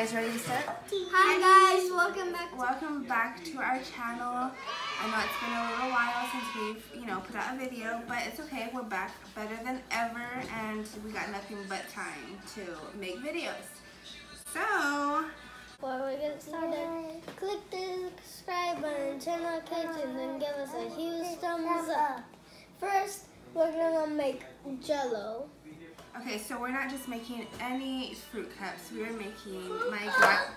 guys ready to start? Hi guys, welcome back. Welcome back to our channel. I know it's been a little while since we've, you know, put out a video, but it's okay. We're back better than ever, and we got nothing but time to make videos. So, Before we get started, click the subscribe button, turn on notifications, and give us a huge thumbs up. First, we're gonna make Jello. Okay, so we're not just making any fruit cups. We are making my gra-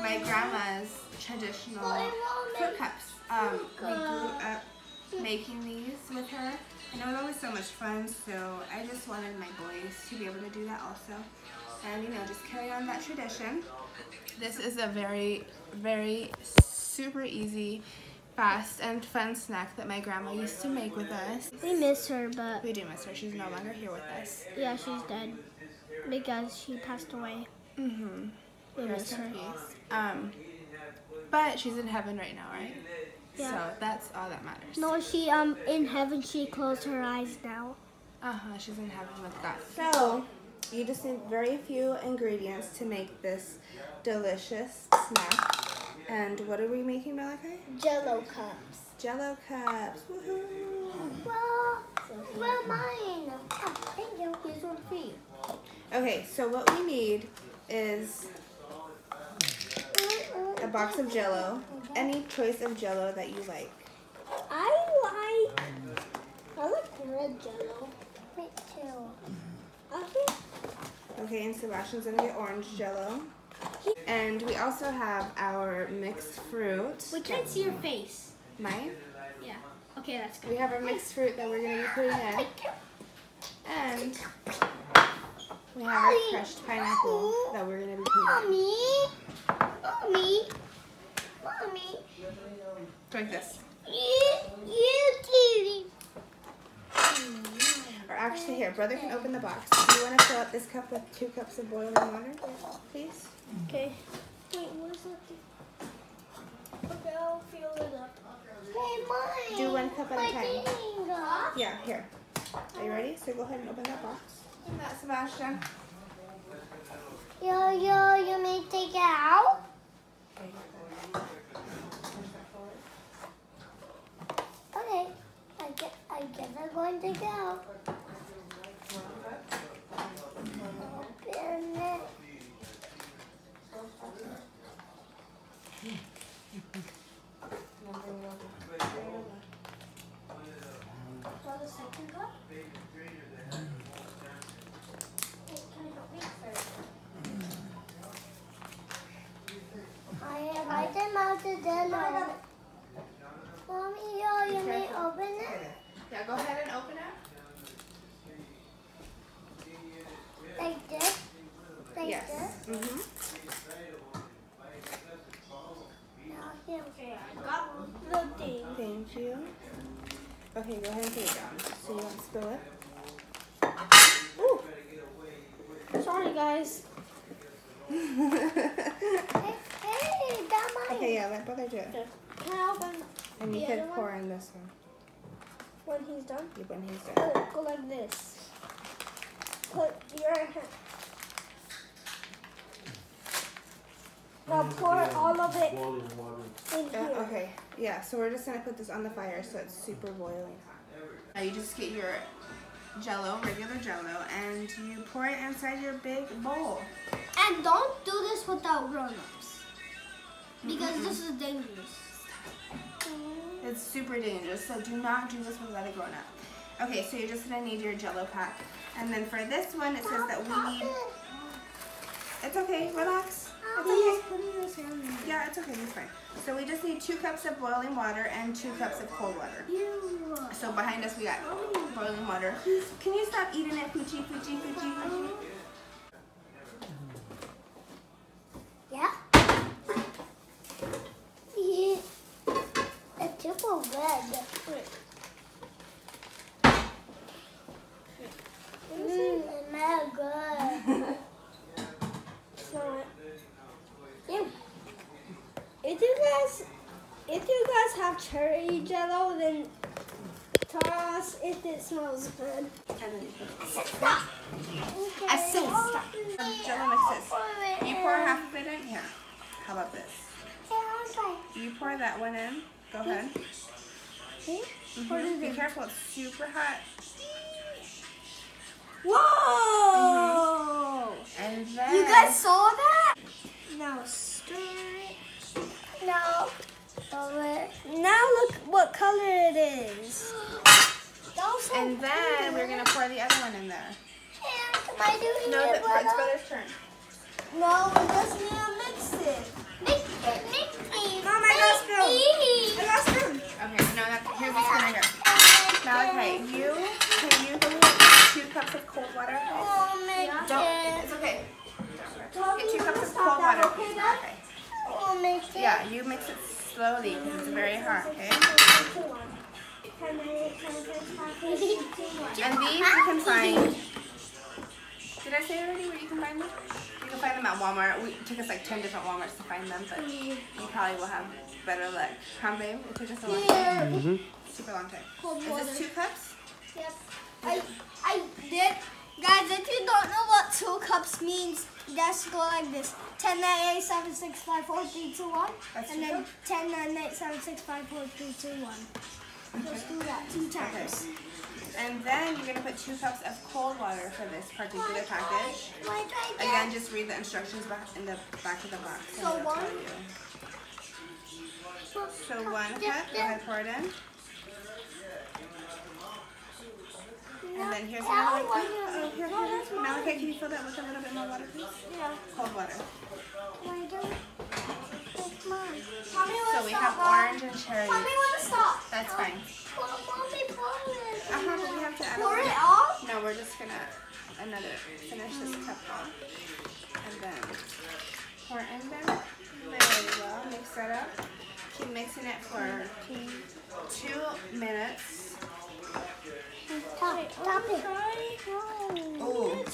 my grandma's traditional fruit cups. Um, we grew up making these with her, and it was always so much fun. So I just wanted my boys to be able to do that also, and you know, just carry on that tradition. This is a very, very super easy, fast, and fun snack that my grandma used to make with us. We miss her, but We do miss her. She's no longer here with us. yeah, she's dead because she passed away. Mm-hmm. We Rest miss her. peace. Um, but she's in heaven right now, right? Yeah. So that's all that matters. No, she um in heaven. She closed her eyes now. Uh huh. She's in heaven with God. So you just need very few ingredients to make this delicious snack. And what are we making, Malachi? Jello cups. Jello cups. Woohoo! Well, well, mine. Oh, thank you. Here's one for you. Okay, so what we need is a box of Jello. Any choice of Jello that you like. I like. I like red Jello. Me too. Okay. Okay, and Sebastian's gonna get orange jello. And we also have our mixed fruit. We can't see your face. Mine. Yeah. Okay, that's good. We have our mixed fruit that we're gonna be putting in. And we have our crushed pineapple that we're gonna be putting in. Mommy. Mommy. Mommy. Drink this. You, you kitty. Or actually here, brother can open the box. Do you wanna fill up this cup with two cups of boiling water, please? Okay. Wait, where's that? Okay, I'll fill it up. Hey, mine. Do one cup at a time. Yeah, here. Are you ready? So go ahead and open that box. Open that, Sebastian. Yo, yo, you may take it out? Okay. I guess, I guess I'm going to take Mommy, yo, you may open it? Yeah, go ahead and open it. Like this? Like Yes. this? Mm-hmm. Now here. Okay, I got Thank you. Okay, go ahead and put it down so you don't spill it. Ooh. Sorry, guys. Hey, hey, that mine. Okay, yeah, let brother do it. Can I open And you could pour in this one when he's done? when he's oh, done. Go, go like this. Put your hand. Now pour all of it Boiling water. in Uh, okay, yeah, so we're just gonna put this on the fire so it's super boiling hot. Now you just get your jello, regular jello, and you pour it inside your big bowl. And don't do this without grown-ups. Because this is dangerous. It's super dangerous, so do not do this without a grown up. Okay, so you're just gonna need your jello pack. And then for this one, it says that we need, it's okay, relax. Yeah, it's okay, it's fine. So we just need two cups of boiling water and two cups of cold water. So behind us we got boiling water. Can you stop eating it, Poochie, Poochie, Poochie, Poochie? Yeah? Yeah. It's super red. Mmm, it smells good. so, yeah. If you guys, if you guys have cherry jello, then Toss if it smells good. And then you put Okay. I said stop. Jello mixes. You pour half of it in here. How about this? You pour that one in. Go ahead. Mhm. Be careful, it's super hot. Whoa! And then You guys saw that? Now stir it. No. Now look what color it is. and then we're gonna pour the other one in there. Am I doing No, it, that, it's brother's turn. No, we just need to mix it. Mix it, mix it. Mom, I got spoon. I got spoon. Okay, no, that, here's the spoon right here. Now, okay, you can you give me two cups of cold water? Oh, make Don't. It's okay. Get two cups of cold water. Okay, please. Okay. It. Yeah, you mix it slowly because it's very hot. Okay. And these you can find. Did I say already where you can find them? You can find them at Walmart. We, it took us like 10 different Walmarts to find them, but you probably will have better luck. Huh, babe? It took us a long time. Here. Super long time. Cold Is water. this two cups? Yep. I I did. Guys, if you don't know what two cups means, just go like this. 10, 9, 8, 7, 6, 5, 4, 3, 2, 1. That's And two then cups? 10, 9, 8, 7, 6, 5, 4, 3, 2, 1. Just do that two times. And then you're gonna put two cups of cold water for this particular package. Why did I Again, just read the instructions back in the back of the box. So one? So one cup, go ahead, pour it in. And then here's another one. Oh, here, here, here. Malachi, can you fill that with a little bit more water, please? Yeah. Cold water. Why do It's mine. Mommy, So we have orange and cherry. Mommy, wanna stop? That's fine. Mommy, pour it. Uh-huh, but we have to add Pour it bit. off? No, we're just gonna another finish this cup off. And then pour in there. There you go. Mix that up. Keep mixing it for two minutes. Stop, stop it. Ooh.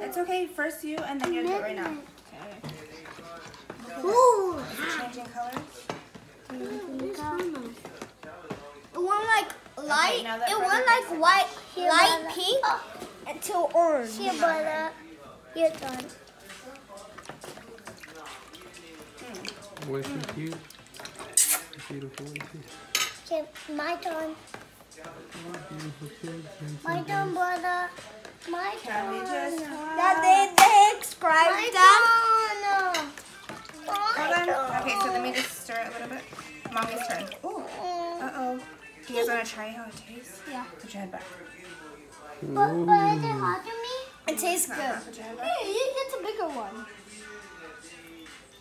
It's okay. First you, and then you do it right now. Okay. Ooh. It changing colors? It went like light. now that it went like makes it. white, light pink until orange. Here, brother. You're done. Way too cute. Beautiful, way too Okay, my turn. beautiful kids. My turn, brother. My turn. just That they they subscribe my turn. Hold on. Okay, so let me just stir it a little bit. Mommy's turn. Ooh. Uh oh. Do you guys want to try how it tastes? Yeah. Put your head back. But, but is it hot to me? It tastes Not good. Put your head back. Hey, you get a bigger one.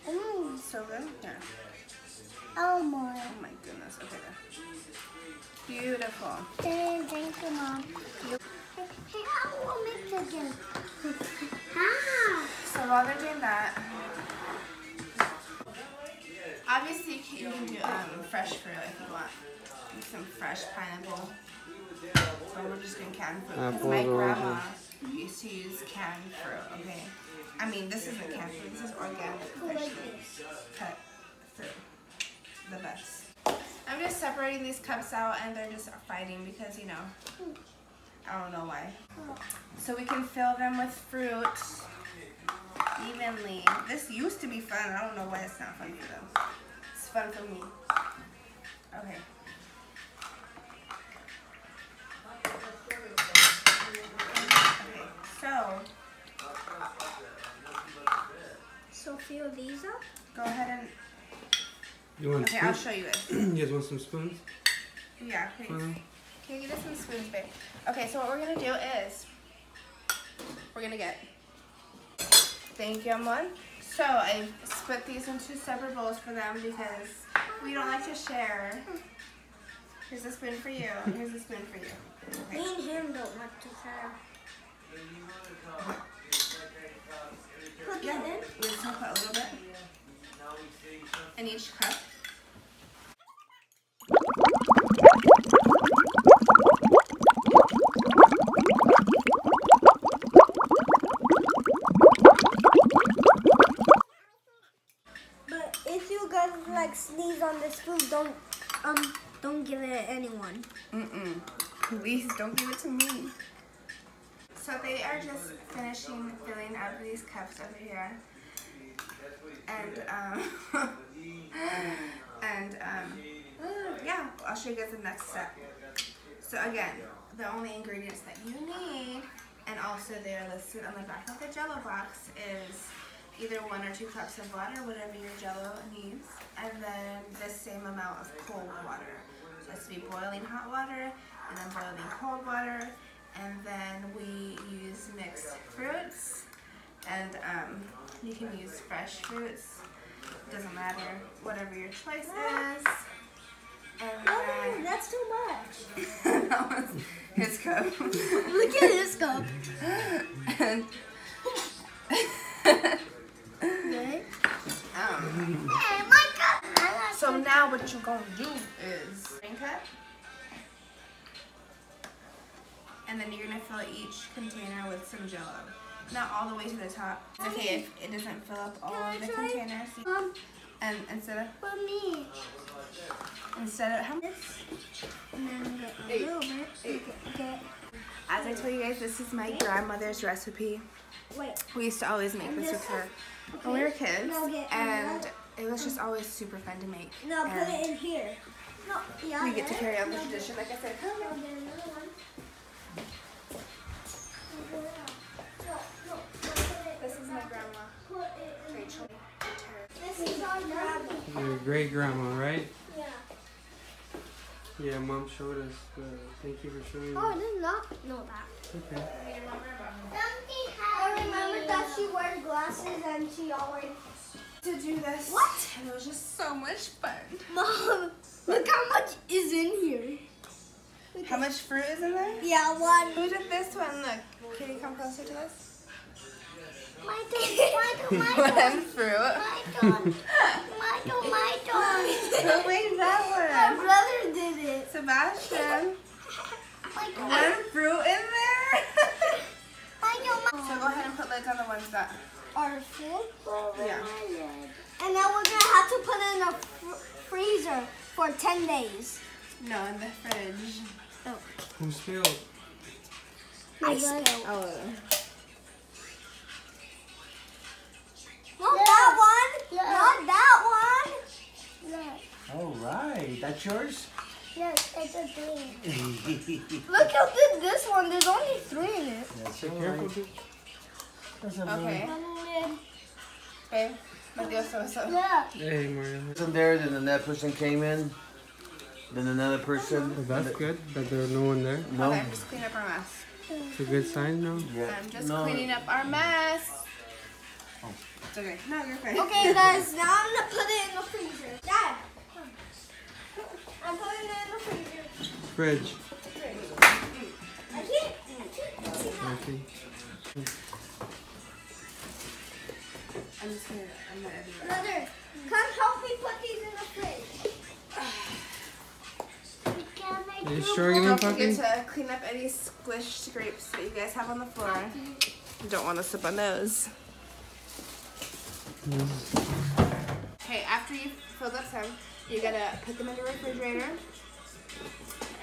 Mm. So good. Here. Oh my. Oh my goodness. Okay, there. Beautiful. Thank you, mom. Hey, how will mix again? ah. So while they're doing that, obviously you can, you can do um, fresh fruit if you want. Some fresh pineapple. But we're just doing canned fruit. Because my grandma used to use canned fruit, okay? I mean, this isn't canned fruit. This is organic, freshly cut fruit. The best. I'm just separating these cups out and they're just fighting because, you know, I don't know why. So we can fill them with fruit evenly. This used to be fun. I don't know why it's not fun for them. It's fun for me. Okay. Okay, so So fill these up. go ahead and You want okay, I'll show you this. you guys want some spoons? Yeah, please. Mhm. Can you get us some spoons, babe? Okay, so what we're gonna do is we're gonna get thank you, one. So I split these into separate bowls for them because we don't like to share. Here's a spoon for you. Here's a spoon for you. Me and him don't like to share. Put Yeah, that in. we're just gonna put a little bit in each cup. But if you guys like sneeze on this food, don't um don't give it to anyone. Mm-mm. Please don't give it to me. So they are just finishing filling up these cups over here. And, um, and, um, yeah, I'll show you guys the next step. So again, the only ingredients that you need, and also they are listed on the back of the jello box, is either one or two cups of water, whatever your jello needs, and then the same amount of cold water. Has to be boiling hot water, and then boiling cold water, and then we use mixed fruits, and um, you can use fresh fruits, doesn't matter, whatever your choice is. And Oh, that's too much. that was his cup. Look at his cup. and, Good. um, Hey, my cup. I So now what you're gonna do is rain cup. And then you're gonna fill each container with some jello. Not all the way to the top. It's okay if it doesn't fill up all Can of the containers. Um, And instead of for me. instead of how. And then get a little bit. As I told you guys, this is my grandmother's recipe. Wait. We used to always make this with her when we were kids. And it was just always super fun to make. Now put it in here. No, yeah. we get to carry on the tradition, like I said. now get another one. No, no, no, put it- This is my grandma, put it in- Rachel. This is our grandma. Your great grandma, right? Yeah. Yeah, mom showed us. Uh, thank you for showing Oh, I did not know that. Okay. I remember that she wore glasses and she always. To do this. What? And it was just so much fun. Mom, look how much is in here. How much fruit is in there? Yeah, one. Who did this one? Look. Can you come closer to us? My turn. My turn. My turn. One fruit. My turn. My turn. My turn. Who made that one? My brother did it. Sebastian. My turn. One fruit in there? My turn. so go ahead and put lids on the ones that. Our food. Yeah. And then we're gonna have to put it in a fr- freezer for ten days. No, in the fridge. Oh. Who spilled? I spilled. Oh. Not that one. Not that one. All right, that's yours. Yes, it's a three. Look how big this one. There's only three in it. Be all careful. right. Dude. That's Okay. right. Babe. Mafioso, so. Yeah. Hey, Mario. Person there, then that person came in, then another person. Oh, that's good that there's no one there. No. Okay, just clean up our mess. It's a good sign, no? Yeah. I'm just no. cleaning up our mess. Oh. It's okay. No, you're fine. Okay, guys. Now I'm gonna put it in the freezer. Dad. I'm putting it in the freezer. Fridge. I can't. I can't see that. Okay. I'm just gonna, I'm gonna do that. Brother, come help me put these in the fridge. Are you sure you're Don't gonna forget to clean up any squished grapes that you guys have on the floor. You don't want to slip on those. Okay, after you filled up some, you gotta put them in the refrigerator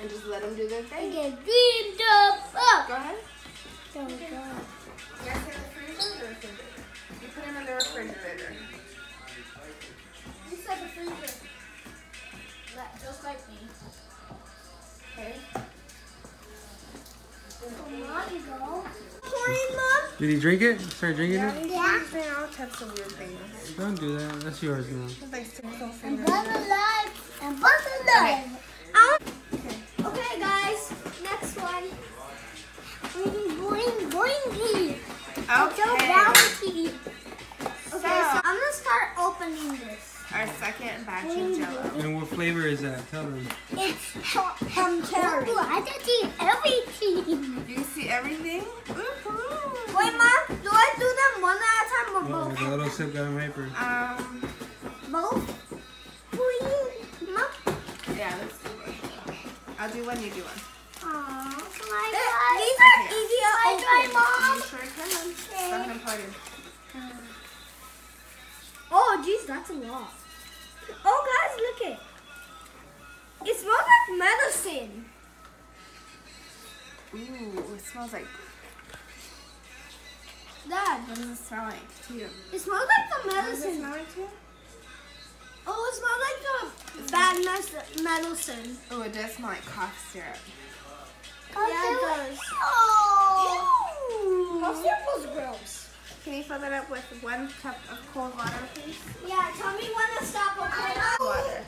and just let them do their thing. get dreamed up. Go ahead. Oh, God. You guys say the freezer or the refrigerator? You put them in the refrigerator. You said the freezer. Like- Just like me. Okay. There you go. Sorry, Mom. Did he drink it? Start drinking it? Yeah. Doing all types of weird things. Don't do that. That's yours now. Like stick little And fingers. buzz alive. And buzz alive. Okay. okay, guys. Next one. Boing, boing, boingy. It's a Okay. bounty. Okay, So- second jello. And what flavor is that? Tell them. It's um cherry. I can see everything. Do you can see everything? Woohoo! Wait, Mom. Do I do them one at a time or Oh, both? the little sip got him hyper. Um, Both. Boing. Mom. yeah, let's do it. I'll do one, you do one. Aw, my God. These are Okay. easier to open. Mom. You sure can. Stuff them party. Oh, jeez, that's a lot. Oh, guys, look it. It smells like medicine. Ooh, it smells like. Dad, What does it smell like to you? it smells like the What does it medicine. smell like to you? Oh, it smells like the bad mes- medicine. Oh, it does smell like cough syrup. Yeah, it does. Ooh. Cough syrup was gross. Can you fill that up with one cup of cold water, please? Yeah, tell me when to stop, okay? Water.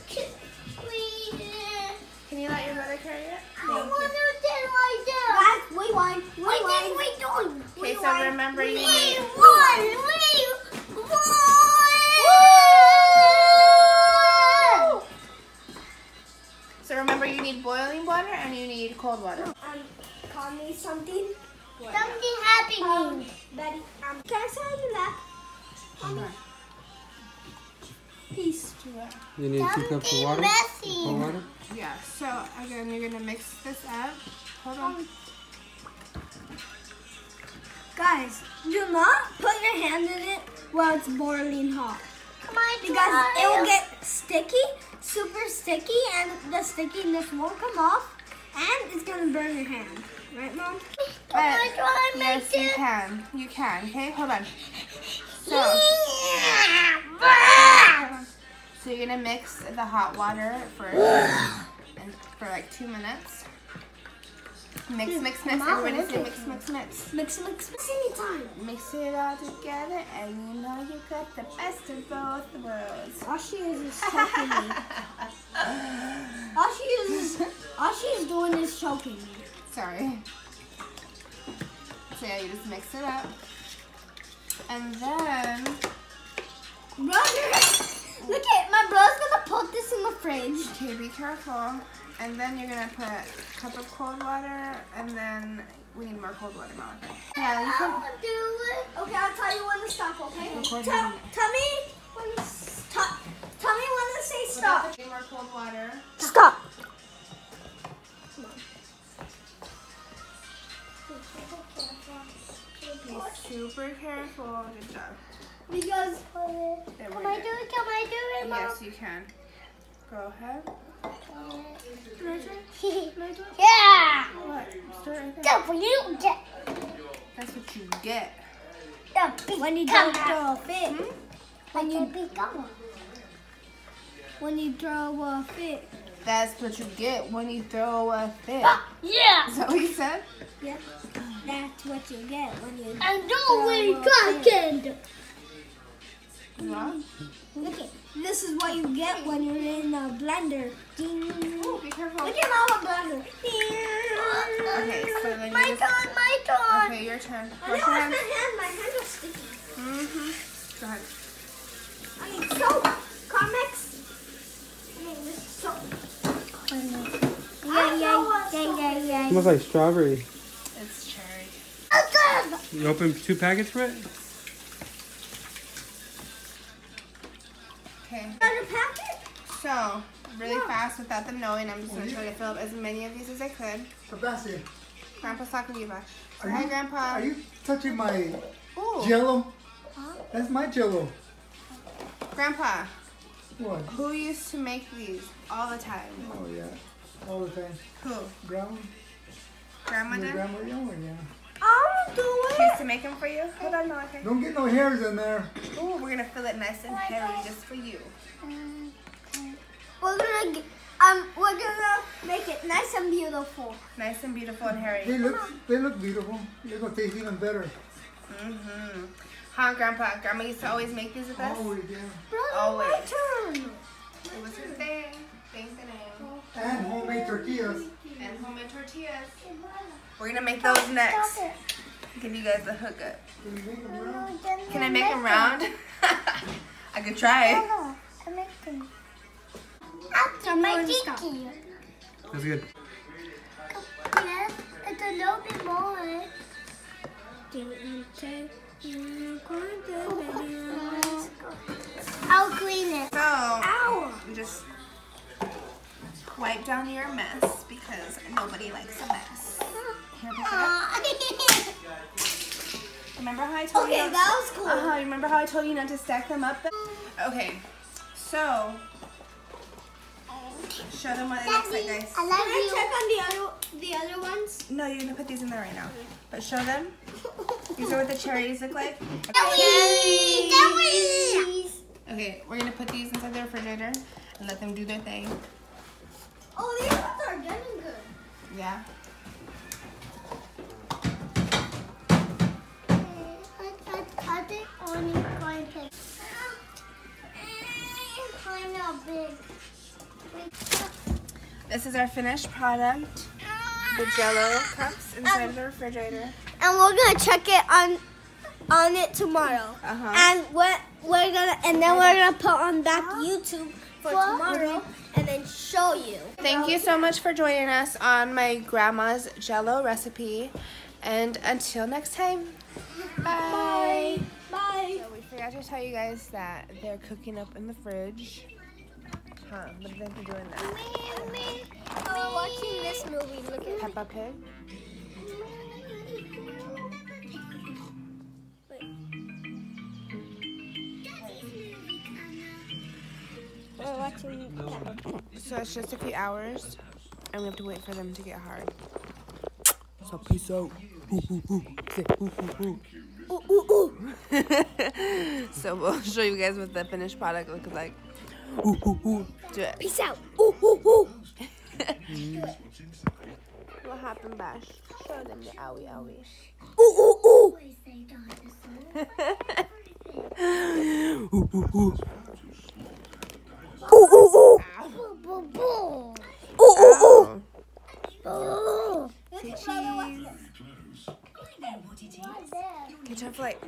Can you let your mother carry it? I want to do like that. Guys, rewind. Rewind. Wait, doing? Okay, so remember you need. Rewind. Rewind. So remember you need boiling water and you need cold water. Um, call me something. What? Something happening. Betty, um, can I say you laugh? Sure. Peace. You need two cups of water? Cold water? Yeah, so again, you're gonna mix this up. Hold on. Guys, do not put your hand in it while it's boiling hot. Come on, because it will get sticky, super sticky, and the stickiness won't come off, and it's gonna burn your hand. Right, Mom? But yes, you can. You can. Okay, hold on. So, so you're gonna mix the hot water for for like two minutes. Mix, mix, mix. Mom, Everybody say mix, mix, mix. Mix, mix, mix anytime. Mix it all together, and you know you got the best of both worlds. All she is is choking me. All she is, is all she's doing is choking me. Sorry. So yeah, you just mix it up, and then Brother, look at my brother's gonna put this in the fridge. Okay, be careful. And then you're gonna put a cup of cold water, and then we need more cold water, Mom. Yeah, you can. I'll do it. Okay, I'll tell you when to stop. Okay. Tell, me. tell me when to stop. Tell me when to say stop. Need more cold water. Stop. Be super careful. Good job. Because There can I go. do it? Can I do it, Mom? Yes, you can. Go ahead. yeah. What? Start right there. That's what you get. That's what you get. When you don't throw a fit. Hmm? When you when you throw a fit. That's what you get when you throw a fit. Yeah. Is that what you said? Yeah. That's what you get when you. And throw we a talking. Yeah. Look at this is what you get when you're in a blender. Ding. Oh, be careful. Look at Mama blender. Okay, so then you my just- turn, my turn. Okay, your turn. I Wash know your it's my hand. My hand is sticky. Mm-hmm. Go ahead. I need soap. Carmex. I need this soap. Yeah, yeah, yeah, yeah, yeah. Smells like strawberry. It's cherry. You open two packets for it? Okay. Another packet? So, really fast without them knowing, I'm just going to try to fill up as many of these as I could. Sebastian, Grandpa's talking to you, Vash. Are Hi, you- Grandpa. are you touching my Ooh. jello? That's my jello. Grandpa, What? who used to make these all the time? Oh yeah, all the time. Who? Grandma, Grandma your grandma, oh yeah. I'll do She used to make them for you? Hold on, no, okay. Don't get no hairs in there. Ooh, we're going to fill it nice and hairy just for you. We're gonna g- um we're gonna make it nice and beautiful. Nice and beautiful and hairy. They look, they look beautiful. They're gonna taste even better. Mm-hmm. Huh, Grandpa? Grandma used to always make these with us? Always, yeah. Brother, Always. my turn. It was her thing. Thank the name. And homemade tortillas. And homemade tortillas. We're gonna make those next. Give you guys the hookup. Can you make them round? Can I make them round? I could try. I make them. Tell me when to stop. That's good. Yes, it's a little bit more. I'll clean it. So, Ow. just wipe down your mess because nobody likes a mess. Here, pick it up. Remember how I told you? Okay, not- that was cool. Uh-huh, remember how I told you not to stack them up? Okay, so Show them what it looks like, guys. I Can I you. check on the other the other ones? No, you're gonna put these in there right now. But show them. These are what the cherries look like. Daddy! Daddy! Okay, we're gonna put these inside the refrigerator and let them do their thing. Oh, these ones are getting good. Yeah. This is our finished product. The Jello cups inside the refrigerator. And we're gonna check it on on it tomorrow. Uh huh. And we're we're gonna and then we're gonna put on back YouTube for tomorrow and then show you. Thank you so much for joining us on my grandma's Jello recipe. And until next time, bye. Bye. So we forgot to tell you guys that they're cooking up in the fridge. Huh? What do you think they're doing there? We're watching this movie. Look at Peppa Pig. We're watching. So it's just a few hours, and we have to wait for them to get hard. So peace out. so we'll show you guys what the finished product looks like. Do it. Peace out. Ooh, ooh, ooh. What happened, Bash? Show them the owie owie. Ooh, ooh, ooh. Ooh, ooh, ooh. Ooh, ooh, ooh. Say cheese. Get your plate.